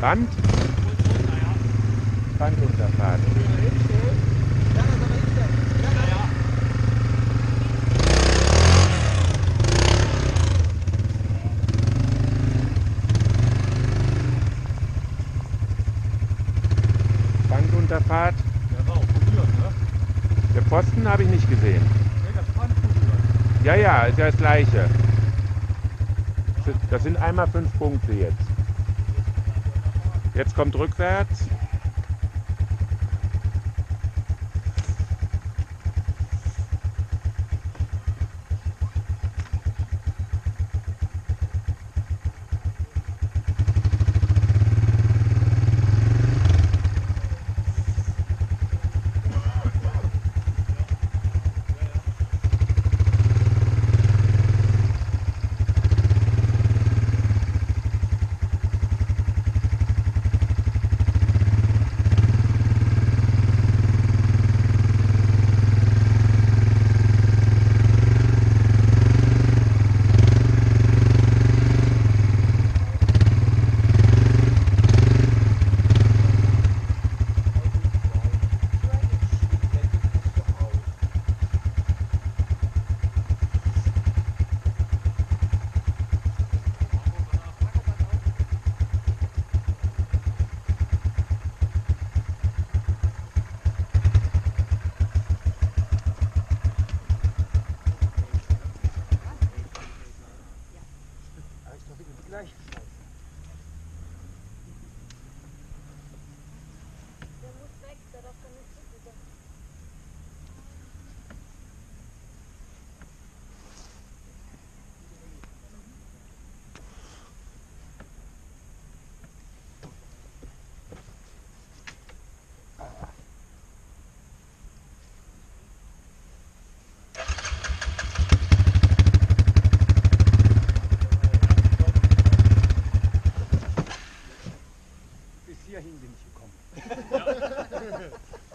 Band? Bandunterfahrt. Bandunterfahrt. Der Pfosten habe ich nicht gesehen. Ja, ja, ist ja das gleiche. Das sind einmal fünf Punkte jetzt. Jetzt kommt rückwärts. Der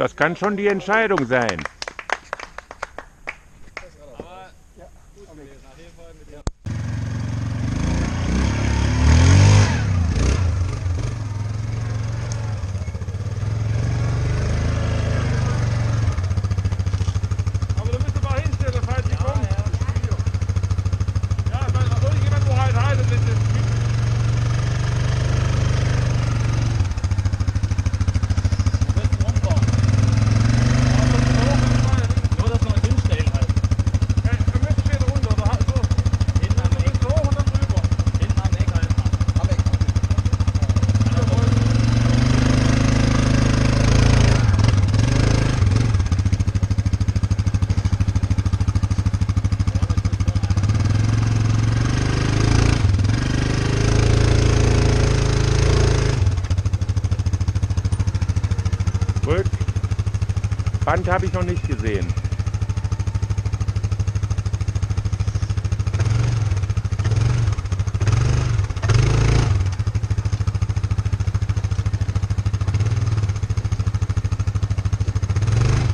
Das kann schon die Entscheidung sein. Habe ich noch nicht gesehen.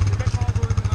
Die Wegfahrer so in der-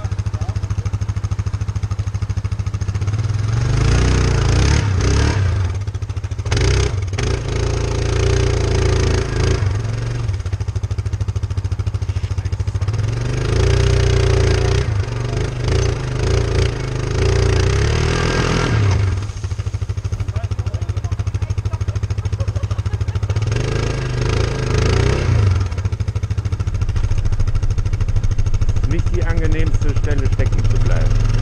Nicht die angenehmste Stelle stecken zu bleiben.